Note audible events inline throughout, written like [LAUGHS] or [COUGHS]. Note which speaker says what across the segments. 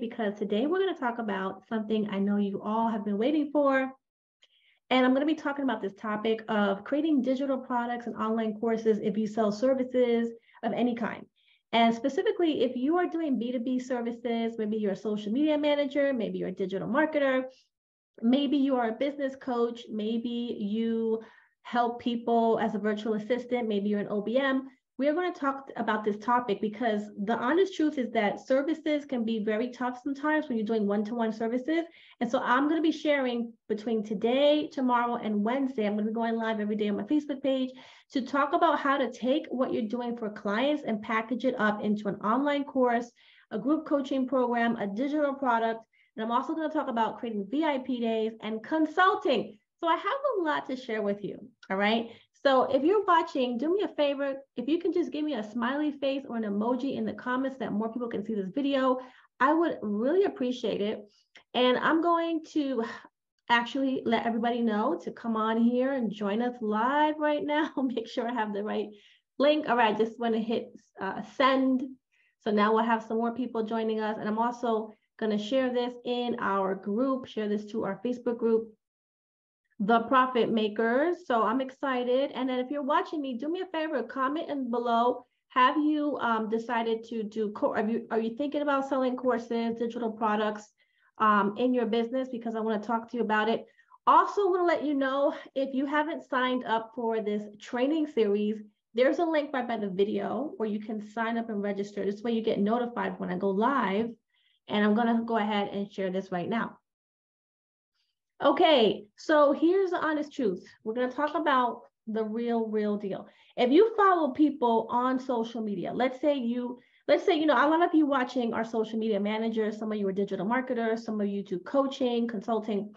Speaker 1: because today we're going to talk about something I know you all have been waiting for. And I'm going to be talking about this topic of creating digital products and online courses if you sell services of any kind. And specifically, if you are doing B2B services, maybe you're a social media manager, maybe you're a digital marketer, maybe you are a business coach, maybe you help people as a virtual assistant, maybe you're an OBM, we are going to talk about this topic because the honest truth is that services can be very tough sometimes when you're doing one-to-one services. And so I'm going to be sharing between today, tomorrow, and Wednesday. I'm going to be going live every day on my Facebook page to talk about how to take what you're doing for clients and package it up into an online course, a group coaching program, a digital product. And I'm also going to talk about creating VIP days and consulting. So I have a lot to share with you. All right. So if you're watching, do me a favor. If you can just give me a smiley face or an emoji in the comments that more people can see this video, I would really appreciate it. And I'm going to actually let everybody know to come on here and join us live right now. [LAUGHS] Make sure I have the right link. All right, just want to hit uh, send. So now we'll have some more people joining us. And I'm also going to share this in our group, share this to our Facebook group the profit makers. So I'm excited. And then if you're watching me, do me a favor, comment and below. Have you um, decided to do, are you, are you thinking about selling courses, digital products um, in your business? Because I want to talk to you about it. Also want to let you know, if you haven't signed up for this training series, there's a link right by the video where you can sign up and register. This way you get notified when I go live. And I'm going to go ahead and share this right now. Okay, so here's the honest truth. We're going to talk about the real, real deal. If you follow people on social media, let's say you, let's say, you know, a lot of you watching are social media managers, some of you are digital marketers, some of you do coaching, consulting,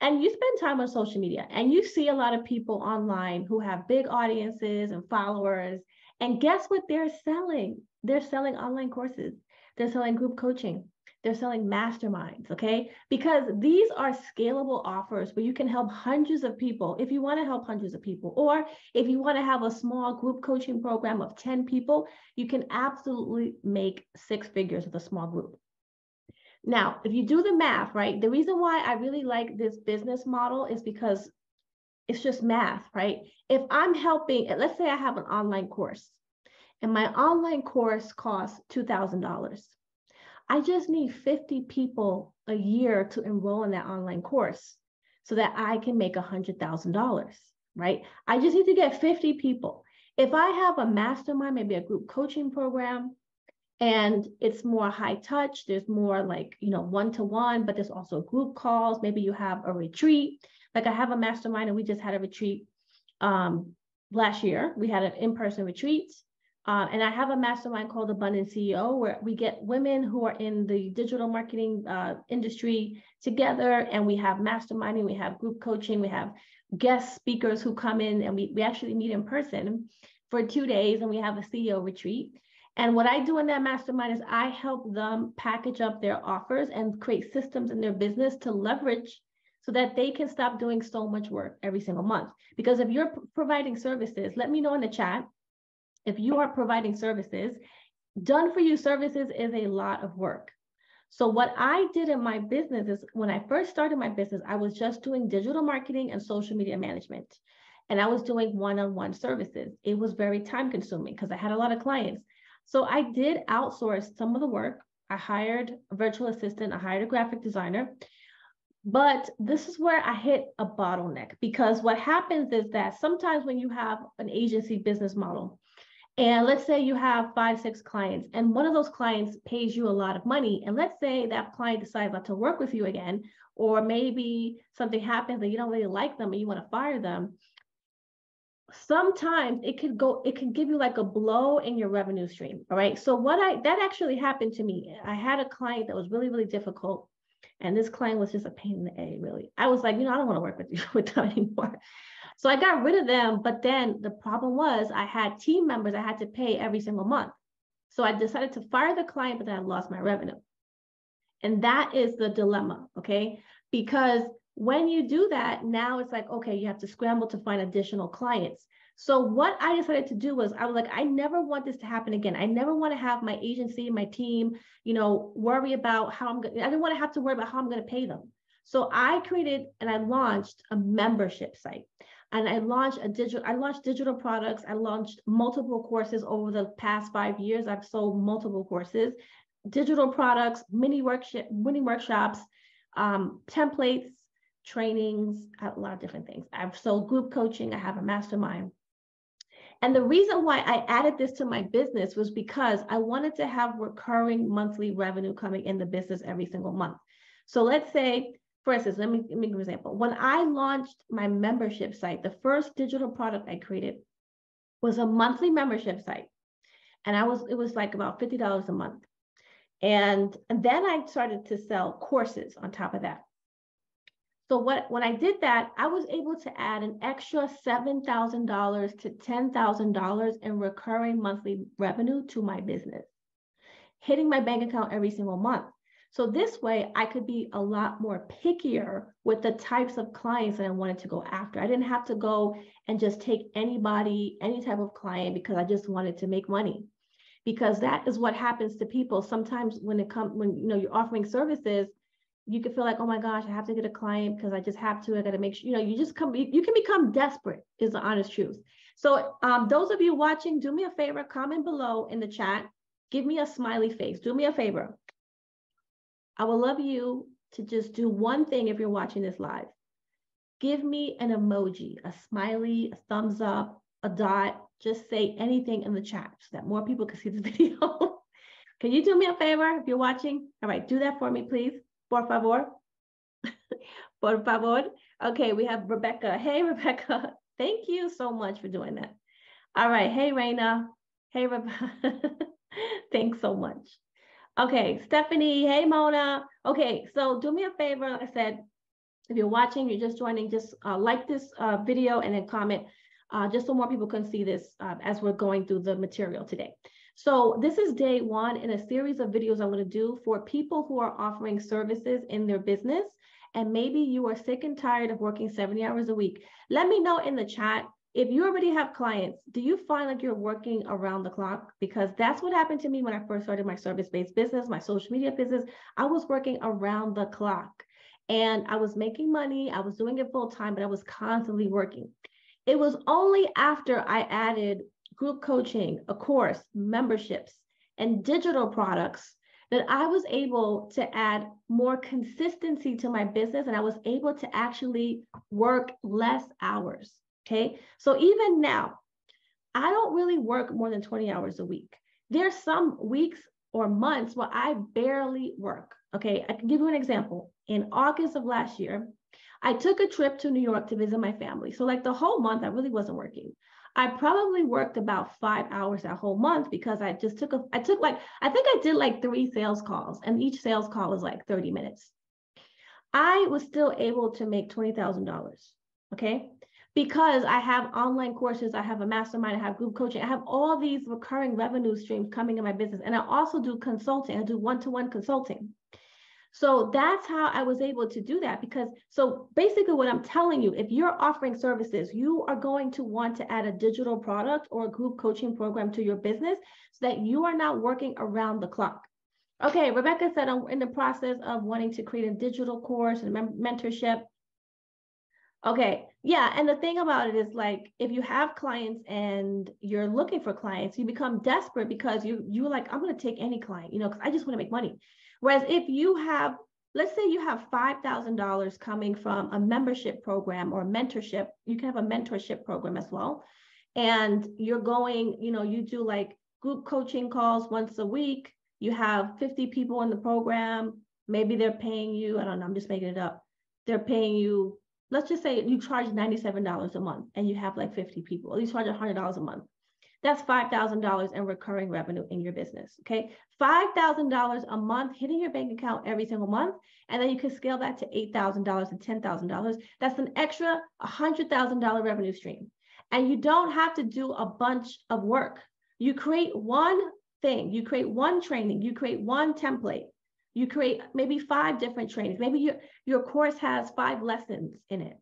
Speaker 1: and you spend time on social media and you see a lot of people online who have big audiences and followers. And guess what they're selling? They're selling online courses. They're selling group coaching. They're selling masterminds, okay? Because these are scalable offers where you can help hundreds of people if you want to help hundreds of people, or if you want to have a small group coaching program of 10 people, you can absolutely make six figures with a small group. Now, if you do the math, right, the reason why I really like this business model is because it's just math, right? If I'm helping, let's say I have an online course and my online course costs $2,000 I just need 50 people a year to enroll in that online course so that I can make $100,000, right? I just need to get 50 people. If I have a mastermind, maybe a group coaching program, and it's more high touch, there's more like, you know, one to one, but there's also group calls. Maybe you have a retreat. Like I have a mastermind, and we just had a retreat um, last year. We had an in person retreat uh, and I have a mastermind called Abundant CEO where we get women who are in the digital marketing uh, industry together and we have masterminding, we have group coaching, we have guest speakers who come in and we, we actually meet in person for two days and we have a CEO retreat. And what I do in that mastermind is I help them package up their offers and create systems in their business to leverage so that they can stop doing so much work every single month. Because if you're providing services, let me know in the chat if you are providing services, done for you services is a lot of work. So what I did in my business is when I first started my business, I was just doing digital marketing and social media management. And I was doing one-on-one services. It was very time consuming because I had a lot of clients. So I did outsource some of the work. I hired a virtual assistant, I hired a graphic designer. But this is where I hit a bottleneck because what happens is that sometimes when you have an agency business model, and let's say you have five, six clients, and one of those clients pays you a lot of money. And let's say that client decides not to work with you again, or maybe something happens that you don't really like them and you want to fire them. Sometimes it could go, it can give you like a blow in your revenue stream. All right. So, what I that actually happened to me, I had a client that was really, really difficult. And this client was just a pain in the A, really. I was like, you know, I don't want to work with you [LAUGHS] with them anymore. So I got rid of them. But then the problem was I had team members I had to pay every single month. So I decided to fire the client, but then I lost my revenue. And that is the dilemma, okay? Because when you do that, now it's like, okay, you have to scramble to find additional clients. So what I decided to do was I was like, I never want this to happen again. I never want to have my agency, my team, you know, worry about how I'm going. I didn't want to have to worry about how I'm going to pay them. So I created and I launched a membership site. And I launched a digital, I launched digital products. I launched multiple courses over the past five years. I've sold multiple courses, digital products, mini workshop, mini workshops, um, templates, trainings, a lot of different things. I've sold group coaching. I have a mastermind. And the reason why I added this to my business was because I wanted to have recurring monthly revenue coming in the business every single month. So let's say, for instance, let me, let me give an example. When I launched my membership site, the first digital product I created was a monthly membership site. And I was, it was like about $50 a month. And, and then I started to sell courses on top of that. So what when I did that, I was able to add an extra $7,000 to $10,000 in recurring monthly revenue to my business, hitting my bank account every single month. So this way I could be a lot more pickier with the types of clients that I wanted to go after. I didn't have to go and just take anybody, any type of client because I just wanted to make money. Because that is what happens to people sometimes when it comes when you know you're offering services you can feel like, oh my gosh, I have to get a client because I just have to. I got to make sure, you know, you just come, you, can become desperate, is the honest truth. So, um, those of you watching, do me a favor, comment below in the chat, give me a smiley face. Do me a favor. I would love you to just do one thing if you're watching this live. Give me an emoji, a smiley, a thumbs up, a dot. Just say anything in the chat so that more people can see the [LAUGHS] video. can you do me a favor if you're watching? All right, do that for me, please. Por favor. [LAUGHS] Por favor. Okay, we have Rebecca. Hey, [LAUGHS] Rebecca. Thank you so much for doing that. All right. Hey, Raina. Hey, Rebecca. Thanks so much. Okay, Stephanie. Hey, Mona. Okay, so do me a favor. Like I said, if you're watching, you're just joining, just uh, like this uh, video and then comment uh, just so more people can see this uh, as we're going through the material today. So this is day one in a series of videos I'm going to do for people who are offering services in their business. And maybe you are sick and tired of working 70 hours a week. Let me know in the chat if you already have clients, do you find like you're working around the clock? Because that's what happened to me when I first started my service based business, my social media business. I was working around the clock and I was making money. I was doing it full time, but I was constantly working. It was only after I added group coaching, a course, memberships, and digital products that I was able to add more consistency to my business and I was able to actually work less hours. Okay. So even now, I don't really work more than 20 hours a week. There's some weeks or months where I barely work. Okay. I can give you an example. In August of last year, I took a trip to New York to visit my family. So, like the whole month, I really wasn't working. I probably worked about five hours that whole month because I just took a, I took like, I think I did like three sales calls and each sales call was like 30 minutes. I was still able to make $20,000. Okay. Because I have online courses, I have a mastermind, I have group coaching, I have all these recurring revenue streams coming in my business. And I also do consulting, I do one to one consulting. So that's how I was able to do that because so basically what I'm telling you, if you're offering services, you are going to want to add a digital product or a group coaching program to your business so that you are not working around the clock. Okay, Rebecca said I'm in the process of wanting to create a digital course and mentorship. Okay, yeah, and the thing about it is like if you have clients and you're looking for clients, you become desperate because you you're like I'm going to take any client, you know, because I just want to make money. Whereas if you have, let's say you have $5,000 coming from a membership program or mentorship, you can have a mentorship program as well. And you're going, you know, you do like group coaching calls once a week. You have 50 people in the program. Maybe they're paying you, I don't know, I'm just making it up. They're paying you, let's just say you charge $97 a month and you have like 50 people, or you charge $100 a month. That's $5,000 in recurring revenue in your business. Okay. $5,000 a month hitting your bank account every single month. And then you can scale that to $8,000 and $10,000. That's an extra $100,000 revenue stream. And you don't have to do a bunch of work. You create one thing, you create one training, you create one template, you create maybe five different trainings. Maybe your, your course has five lessons in it,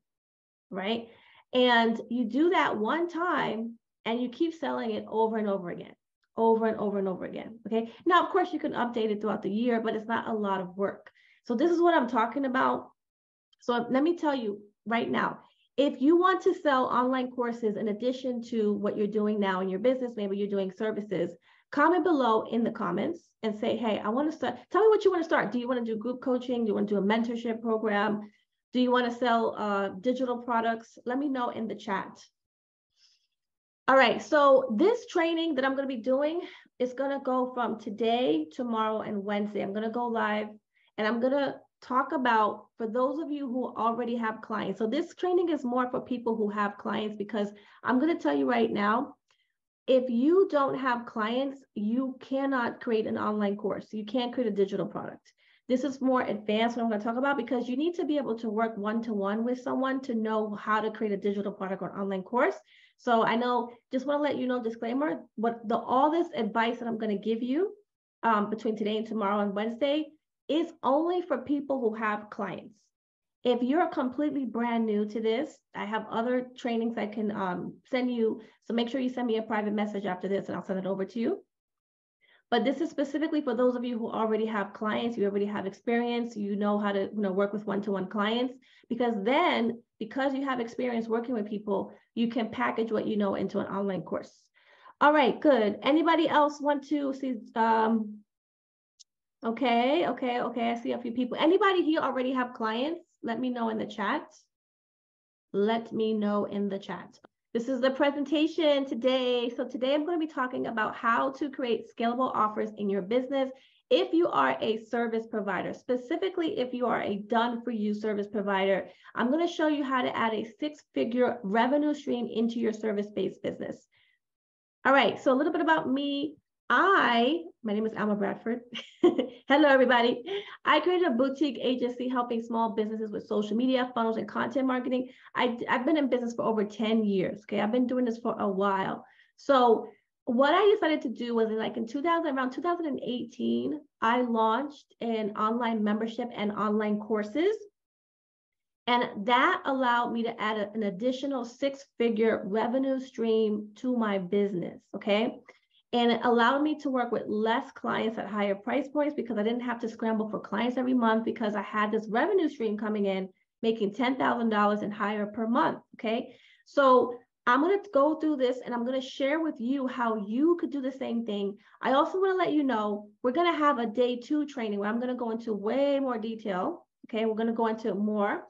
Speaker 1: right? And you do that one time and you keep selling it over and over again, over and over and over again. Okay. Now, of course, you can update it throughout the year, but it's not a lot of work. So, this is what I'm talking about. So, let me tell you right now if you want to sell online courses in addition to what you're doing now in your business, maybe you're doing services, comment below in the comments and say, hey, I want to start. Tell me what you want to start. Do you want to do group coaching? Do you want to do a mentorship program? Do you want to sell uh, digital products? Let me know in the chat. All right, so this training that I'm going to be doing is going to go from today, tomorrow, and Wednesday. I'm going to go live and I'm going to talk about for those of you who already have clients. So this training is more for people who have clients because I'm going to tell you right now, if you don't have clients, you cannot create an online course. You can't create a digital product. This is more advanced what I'm going to talk about because you need to be able to work one-to-one with someone to know how to create a digital product or online course. So I know, just want to let you know, disclaimer, what the all this advice that I'm going to give you um, between today and tomorrow and Wednesday is only for people who have clients. If you're completely brand new to this, I have other trainings I can um, send you. So make sure you send me a private message after this and I'll send it over to you. But this is specifically for those of you who already have clients, you already have experience, you know how to you know, work with one-to-one clients, because then, because you have experience working with people, you can package what you know into an online course. All right, good. Anybody else want to see um, Okay, okay, okay. I see a few people. Anybody here already have clients? Let me know in the chat. Let me know in the chat. This is the presentation today. So today I'm going to be talking about how to create scalable offers in your business if you are a service provider, specifically if you are a done for you service provider, I'm going to show you how to add a six figure revenue stream into your service based business. All right, so a little bit about me. I, my name is Alma Bradford. [LAUGHS] Hello, everybody. I created a boutique agency helping small businesses with social media, funnels, and content marketing. I, I've been in business for over 10 years. Okay. I've been doing this for a while. So, what I decided to do was like in 2000, around 2018, I launched an online membership and online courses. And that allowed me to add a, an additional six figure revenue stream to my business. Okay. And it allowed me to work with less clients at higher price points because I didn't have to scramble for clients every month because I had this revenue stream coming in, making $10,000 and higher per month. Okay. So I'm going to go through this and I'm going to share with you how you could do the same thing. I also want to let you know we're going to have a day two training where I'm going to go into way more detail. Okay. We're going to go into more.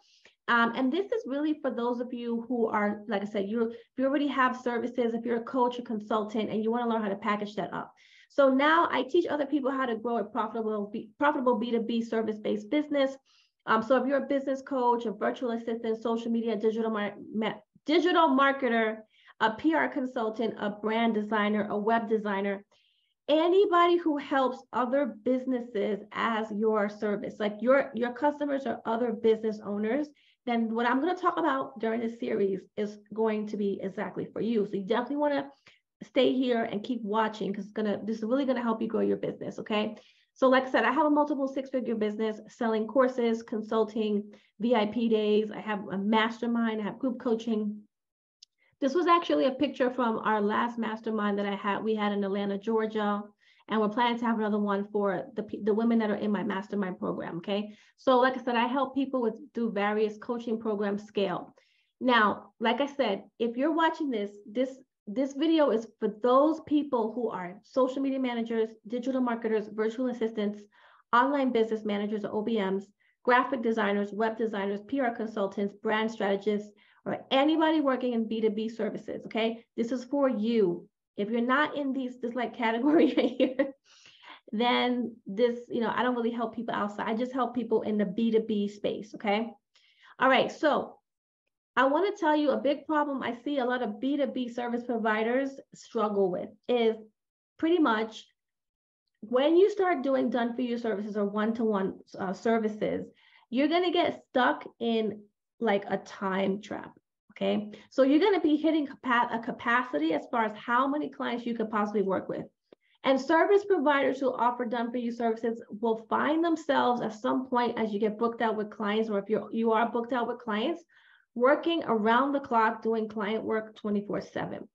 Speaker 1: Um, and this is really for those of you who are, like I said, you if you already have services, if you're a coach or consultant, and you want to learn how to package that up. So now I teach other people how to grow a profitable, profitable B2B service-based business. Um, so if you're a business coach, a virtual assistant, social media, digital, mar digital marketer, a PR consultant, a brand designer, a web designer, anybody who helps other businesses as your service, like your, your customers are other business owners, then what I'm going to talk about during this series is going to be exactly for you. So you definitely want to stay here and keep watching because it's gonna this is really gonna help you grow your business. Okay. So like I said, I have a multiple six-figure business selling courses, consulting, VIP days. I have a mastermind, I have group coaching. This was actually a picture from our last mastermind that I had. We had in Atlanta, Georgia and we're planning to have another one for the, the women that are in my mastermind program, okay? So like I said, I help people with through various coaching programs scale. Now, like I said, if you're watching this, this this video is for those people who are social media managers, digital marketers, virtual assistants, online business managers or OBMs, graphic designers, web designers, PR consultants, brand strategists, or anybody working in B2B services, okay? This is for you. If you're not in these this like [LAUGHS] category right here, then this, you know, I don't really help people outside. I just help people in the B2B space. Okay. All right. So I want to tell you a big problem I see a lot of B2B service providers struggle with is pretty much when you start doing done for you services or one to one services, you're going to get stuck in like a time trap. Okay. So you're going to be hitting a capacity as far as how many clients you could possibly work with. And service providers who offer done for you services will find themselves at some point as you get booked out with clients, or if you're you are booked out with clients, working around the clock, doing client work 24 7.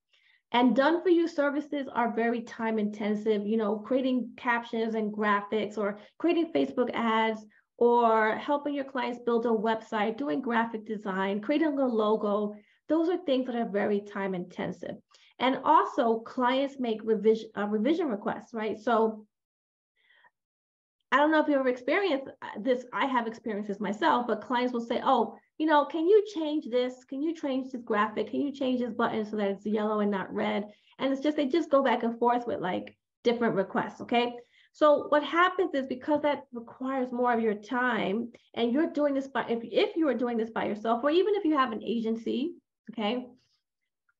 Speaker 1: And done for you services are very time intensive, you know, creating captions and graphics or creating Facebook ads or helping your clients build a website, doing graphic design, creating a logo. Those are things that are very time intensive. And also clients make revision, uh, revision requests, right? So I don't know if you've ever experienced uh, this. I have experienced this myself, but clients will say, oh, you know, can you change this? Can you change this graphic? Can you change this button so that it's yellow and not red? And it's just, they just go back and forth with like different requests, okay? So what happens is because that requires more of your time and you're doing this by, if, if you are doing this by yourself, or even if you have an agency, okay,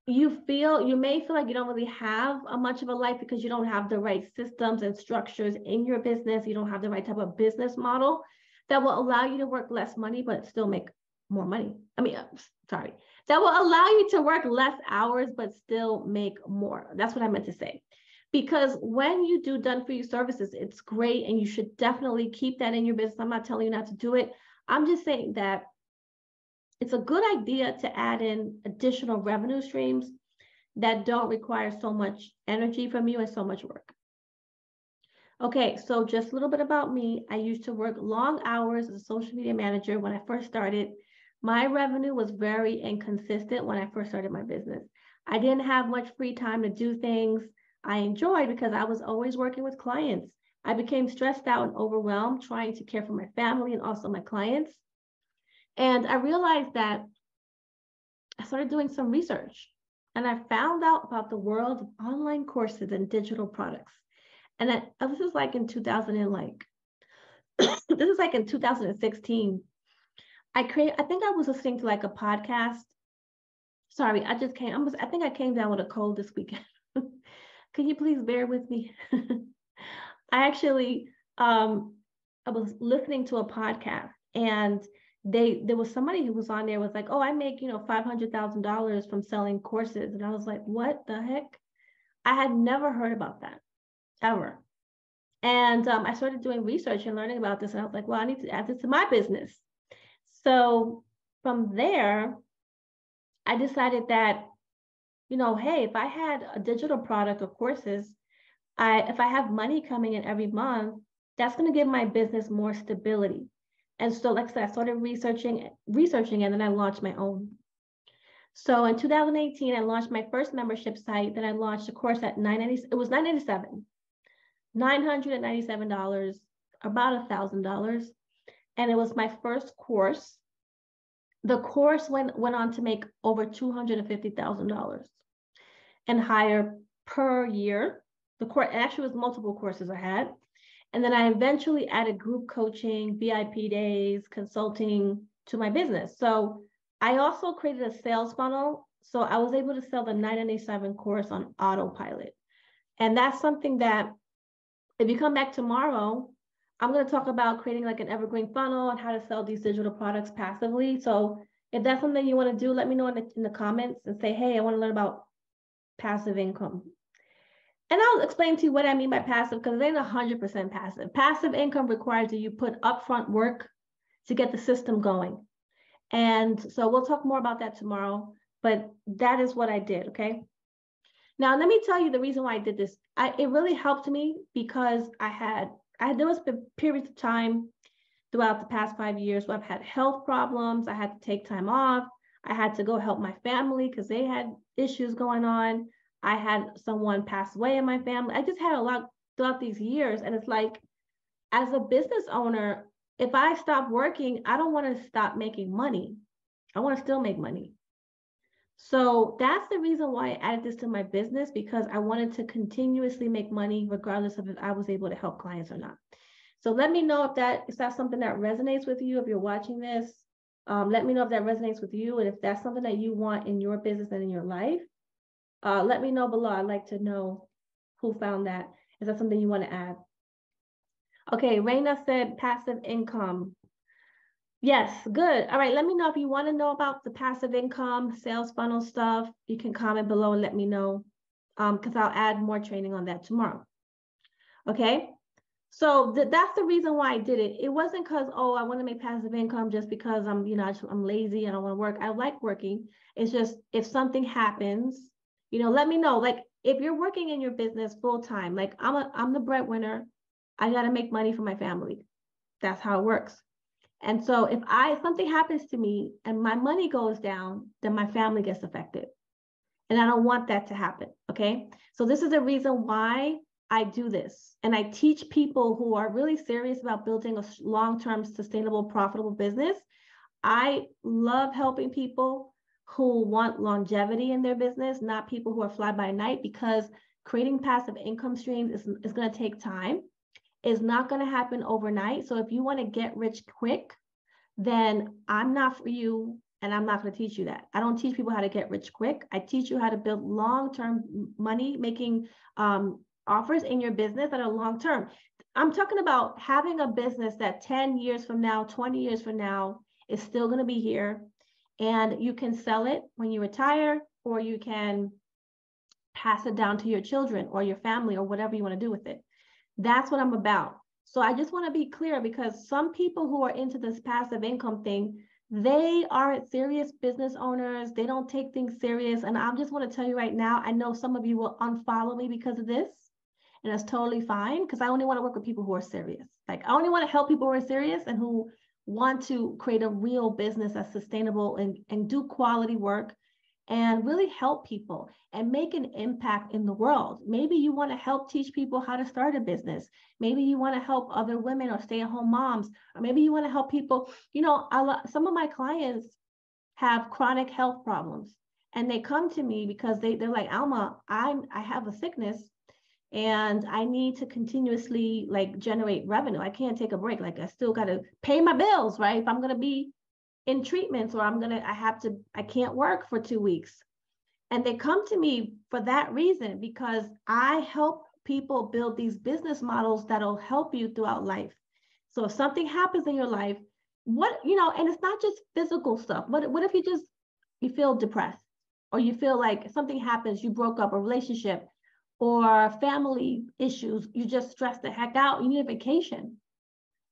Speaker 1: you feel, you may feel like you don't really have a much of a life because you don't have the right systems and structures in your business. You don't have the right type of business model that will allow you to work less money, but still make more money. I mean, uh, sorry, that will allow you to work less hours, but still make more. That's what I meant to say. Because when you do done for you services, it's great and you should definitely keep that in your business. I'm not telling you not to do it. I'm just saying that it's a good idea to add in additional revenue streams that don't require so much energy from you and so much work. Okay, so just a little bit about me. I used to work long hours as a social media manager when I first started. My revenue was very inconsistent when I first started my business. I didn't have much free time to do things I enjoyed because I was always working with clients. I became stressed out and overwhelmed trying to care for my family and also my clients. And I realized that I started doing some research and I found out about the world of online courses and digital products. And that, oh, this is like in 2000 and like, [COUGHS] this is like in 2016. I create, I think I was listening to like a podcast. Sorry, I just came, I, was, I think I came down with a cold this weekend. [LAUGHS] Can you please bear with me? [LAUGHS] I actually um I was listening to a podcast and they there was somebody who was on there was like, oh, I make, you know, five hundred thousand dollars from selling courses. And I was like, what the heck? I had never heard about that ever. And um, I started doing research and learning about this. And I was like, well, I need to add this to my business. So from there, I decided that you know, hey, if I had a digital product or courses, I if I have money coming in every month, that's going to give my business more stability. And so, like I said, I started researching, researching, and then I launched my own. So in 2018, I launched my first membership site. Then I launched a course at 990. It was 997, $997, about a thousand dollars, and it was my first course. The course went went on to make over $250,000 and higher per year. The course actually was multiple courses I had. And then I eventually added group coaching, VIP days, consulting to my business. So I also created a sales funnel. So I was able to sell the 997 course on autopilot. And that's something that if you come back tomorrow, I'm going to talk about creating like an evergreen funnel and how to sell these digital products passively. So if that's something you want to do, let me know in the, in the comments and say, hey, I want to learn about passive income. And I'll explain to you what I mean by passive because it ain't 100% passive. Passive income requires that you put upfront work to get the system going. And so we'll talk more about that tomorrow, but that is what I did, okay? Now, let me tell you the reason why I did this. I, it really helped me because I had, I there was periods of time throughout the past five years where I've had health problems. I had to take time off. I had to go help my family because they had issues going on. I had someone pass away in my family. I just had a lot throughout these years. And it's like, as a business owner, if I stop working, I don't want to stop making money. I want to still make money. So that's the reason why I added this to my business because I wanted to continuously make money regardless of if I was able to help clients or not. So let me know if that is that something that resonates with you if you're watching this. Um, let me know if that resonates with you and if that's something that you want in your business and in your life. Uh, let me know below. I'd like to know who found that. Is that something you want to add? Okay, Raina said passive income. Yes, good. All right, let me know if you want to know about the passive income, sales funnel stuff. You can comment below and let me know because um, I'll add more training on that tomorrow. Okay, So th- that's the reason why I did it. It wasn't because, oh, I want to make passive income just because I'm, you know, I'm lazy. And I don't want to work. I like working. It's just if something happens, you know, let me know. Like if you're working in your business full time, like I'm a, I'm the breadwinner. I got to make money for my family. That's how it works. And so if I something happens to me and my money goes down, then my family gets affected. And I don't want that to happen. Okay. So this is the reason why I do this. And I teach people who are really serious about building a long-term sustainable, profitable business. I love helping people who want longevity in their business, not people who are fly by night, because creating passive income streams is, is going to take time. It's not going to happen overnight. So if you want to get rich quick, then I'm not for you and I'm not going to teach you that. I don't teach people how to get rich quick. I teach you how to build long-term money making um, offers in your business that are long-term. I'm talking about having a business that 10 years from now, 20 years from now is still going to be here and you can sell it when you retire or you can pass it down to your children or your family or whatever you want to do with it. That's what I'm about. So I just want to be clear because some people who are into this passive income thing, they aren't serious business owners. They don't take things serious. And I just want to tell you right now, I know some of you will unfollow me because of this. And that's totally fine because I only want to work with people who are serious. Like I only want to help people who are serious and who want to create a real business that's sustainable and, and do quality work and really help people and make an impact in the world. Maybe you want to help teach people how to start a business. Maybe you want to help other women or stay at home moms, or maybe you want to help people. You know, I, some of my clients have chronic health problems and they come to me because they, they're like, Alma, I'm, I have a sickness and I need to continuously like generate revenue. I can't take a break. Like I still got to pay my bills, right? If I'm going to be in treatments or I'm going to, I have to, I can't work for two weeks. And they come to me for that reason because I help people build these business models that'll help you throughout life. So if something happens in your life, what, you know, and it's not just physical stuff. What, what if you just, you feel depressed or you feel like something happens, you broke up a relationship or family issues, you just stress the heck out, you need a vacation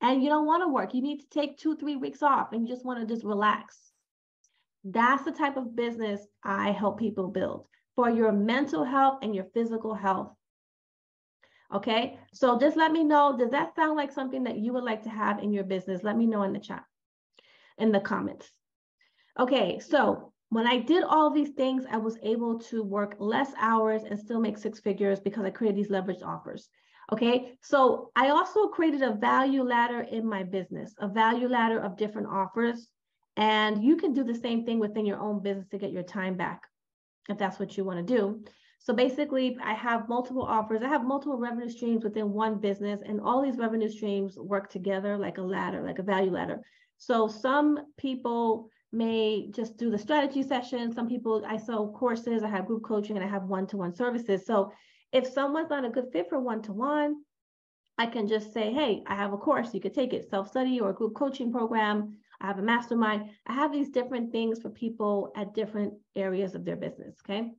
Speaker 1: and you don't want to work. You need to take two, three weeks off and you just want to just relax. That's the type of business I help people build for your mental health and your physical health. Okay, so just let me know. Does that sound like something that you would like to have in your business? Let me know in the chat, in the comments. Okay, so when I did all these things, I was able to work less hours and still make six figures because I created these leveraged offers. Okay, so I also created a value ladder in my business, a value ladder of different offers. And you can do the same thing within your own business to get your time back if that's what you want to do. So basically, I have multiple offers. I have multiple revenue streams within one business, and all these revenue streams work together like a ladder, like a value ladder. So some people may just do the strategy session. Some people, I sell courses, I have group coaching, and I have one to one services. So if someone's not a good fit for one-to-one, I can just say, hey, I have a course, you could take it, self-study or group coaching program. I have a mastermind. I have these different things for people at different areas of their business, okay?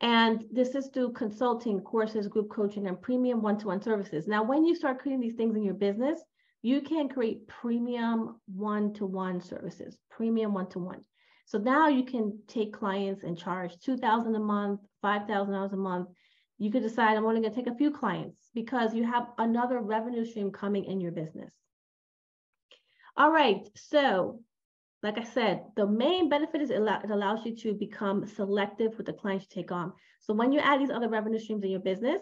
Speaker 1: And this is through consulting, courses, group coaching, and premium one-to-one services. Now, when you start creating these things in your business, you can create premium one-to-one services, premium one-to-one. So now you can take clients and charge 2000 a month, $5,000 a month, you could decide I'm only going to take a few clients because you have another revenue stream coming in your business. All right, so like I said, the main benefit is it, allows you to become selective with the clients you take on. So when you add these other revenue streams in your business,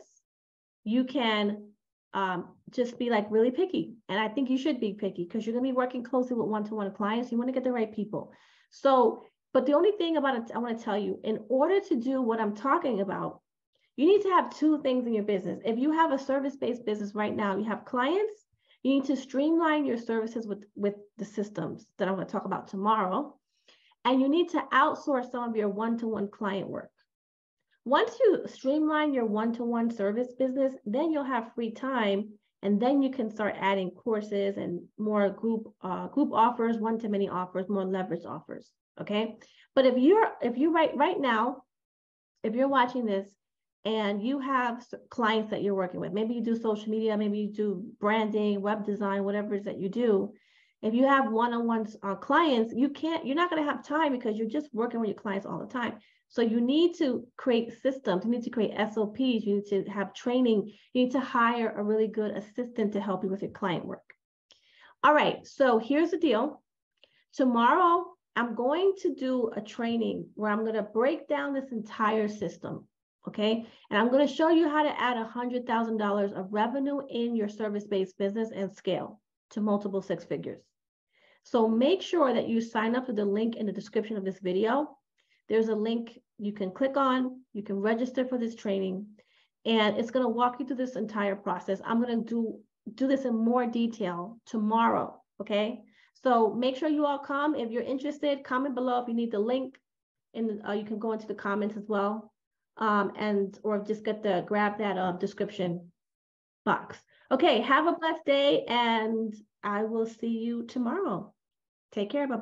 Speaker 1: you can um, just be like really picky. And I think you should be picky because you're going to be working closely with one-to-one clients. You want to get the right people. So, but the only thing about it, I want to tell you, in order to do what I'm talking about, you need to have two things in your business. If you have a service-based business right now, you have clients, you need to streamline your services with, with the systems that I'm going to talk about tomorrow. And you need to outsource some of your one-to-one client work. Once you streamline your one-to-one service business, then you'll have free time and then you can start adding courses and more group uh, group offers, one-to-many offers, more leverage offers. Okay. But if you're if you're right right now, if you're watching this and you have clients that you're working with, maybe you do social media, maybe you do branding, web design, whatever it is that you do. If you have one-on-one on uh, clients, you can't, you're not going to have time because you're just working with your clients all the time. So you need to create systems, you need to create SOPs, you need to have training, you need to hire a really good assistant to help you with your client work. All right, so here's the deal. Tomorrow, I'm going to do a training where I'm going to break down this entire system. Okay. And I'm going to show you how to add $100,000 of revenue in your service based business and scale to multiple six figures. So make sure that you sign up to the link in the description of this video. There's a link you can click on, you can register for this training, and it's going to walk you through this entire process. I'm going to do, do this in more detail tomorrow. Okay. So make sure you all come. If you're interested, comment below if you need the link. And uh, you can go into the comments as well. Um, and or just get the grab that uh, description box. Okay, have a blessed day and I will see you tomorrow. Take care. Bye-bye.